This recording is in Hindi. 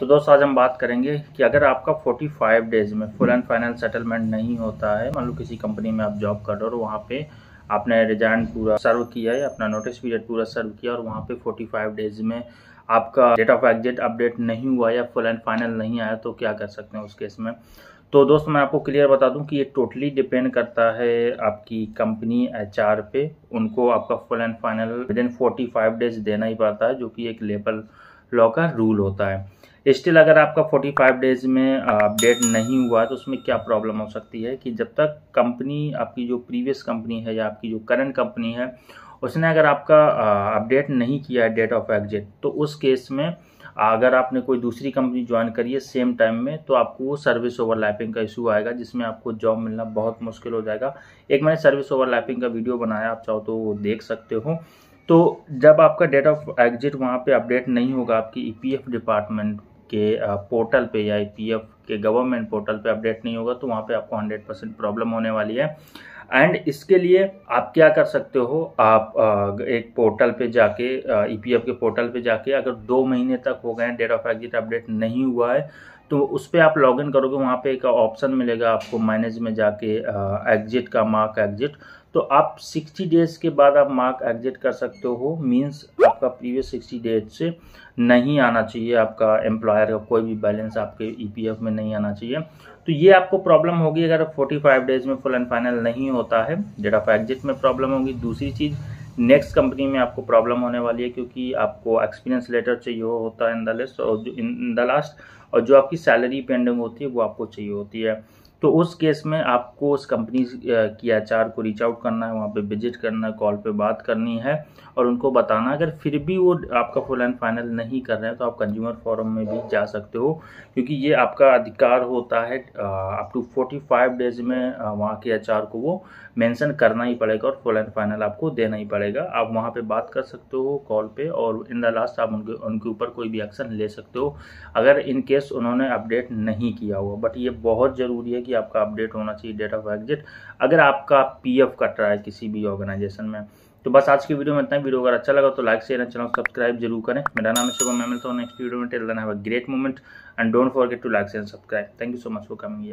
तो दोस्तों, आज हम बात करेंगे कि अगर आपका 45 डेज़ में फुल एंड फाइनल सेटलमेंट नहीं होता है, मान लो किसी कंपनी में आप जॉब कर रहे हो और वहाँ पे आपने रिजाइन पूरा सर्व किया है अपना नोटिस पीरियड पूरा सर्व किया और वहाँ पे 45 डेज़ में आपका डेट ऑफ़ एग्जिट अपडेट नहीं हुआ या फुल एंड फाइनल नहीं आया तो क्या कर सकते हैं उस केस में? तो दोस्तों, मैं आपको क्लियर बता दूँ कि ये टोटली डिपेंड करता है आपकी कंपनी एचआर पे। उनको आपका full and final within forty days देना ही पड़ता है, जो कि एक लेबल लॉ का रूल होता है। स्टिल अगर आपका 45 डेज़ में अपडेट नहीं हुआ है तो उसमें क्या प्रॉब्लम हो सकती है कि जब तक कंपनी आपकी जो प्रीवियस कंपनी है या आपकी जो करंट कंपनी है, उसने अगर आपका अपडेट नहीं किया है डेट ऑफ़ एग्जिट तो उस केस में अगर आपने कोई दूसरी कंपनी ज्वाइन करी है सेम टाइम में तो आपको वो सर्विस ओवरलैपिंग का इशू आएगा, जिसमें आपको जॉब मिलना बहुत मुश्किल हो जाएगा। एक मैंने सर्विस ओवरलैपिंग का वीडियो बनाया, आप चाहो तो वो देख सकते हो। तो जब आपका डेट ऑफ़ एग्जिट वहाँ पे अपडेट नहीं होगा, आपकी ईपीएफ डिपार्टमेंट के पोर्टल पे या ईपीएफ के गवर्नमेंट पोर्टल पे अपडेट नहीं होगा तो वहाँ पे आपको 100 परसेंट प्रॉब्लम होने वाली है। एंड इसके लिए आप क्या कर सकते हो, आप एक पोर्टल पे जाके ईपीएफ के पोर्टल पे जाके अगर दो महीने तक हो गए डेट ऑफ़ एग्जिट अपडेट नहीं हुआ है तो उस पर आप लॉगिन करोगे, वहाँ पे एक ऑप्शन मिलेगा आपको मैनेज में जाके एग्जिट का मार्क एग्जिट तो आप 60 डेज़ के बाद आप मार्क एग्जिट कर सकते हो मींस आपका प्रीवियस 60 डेज़ से नहीं आना चाहिए, आपका एम्प्लॉयर का कोई भी बैलेंस आपके ईपीएफ में नहीं आना चाहिए। तो ये आपको प्रॉब्लम होगी अगर 45 डेज़ में फुल एंड फाइनल नहीं होता है डेट ऑफ़ एग्जिट में प्रॉब्लम होगी। दूसरी चीज़ नेक्स्ट कंपनी में आपको प्रॉब्लम होने वाली है क्योंकि आपको एक्सपीरियंस लेटर चाहिए होता है इन द लिस्ट और इन द लास्ट और जो आपकी सैलरी पेंडिंग होती है, वो आपको चाहिए होती है। तो उस केस में आपको उस कंपनी की एच को रीच आउट करना है, वहाँ पे विज़िट करना है कॉल पे बात करनी है और उनको बताना अगर फिर भी वो आपका फुल एंड फाइनल नहीं कर रहे हैं तो आप कंज्यूमर फोरम में भी जा सकते हो, क्योंकि ये आपका अधिकार होता है up to forty five days में वहाँ के एच को वो मेंशन करना ही पड़ेगा और फुल एंड फाइनल आपको देना ही पड़ेगा। आप वहाँ पर बात कर सकते हो कॉल पर और इन द लास्ट आप उनके उनके ऊपर कोई भी एक्शन ले सकते हो। अगर इन केस उन्होंने अपडेट नहीं किया हुआ बट ये बहुत ज़रूरी है कि आपका अपडेट होना चाहिए डेट ऑफ़ एग्जिट अगर आपका पी एफ़ कट रहा है किसी भी ऑर्गेनाइजेशन में तो बस आज की वीडियो में इतना वीडियो अगर अच्छा लगा तो लाइक शेयर चैनल सब्सक्राइब ज़रूर करें। मेरा नाम है शुभम मैं मिलता हूँ नेक्स्ट वीडियो में। Till then have great moment and don't forget to like share subscribe thank you so much for coming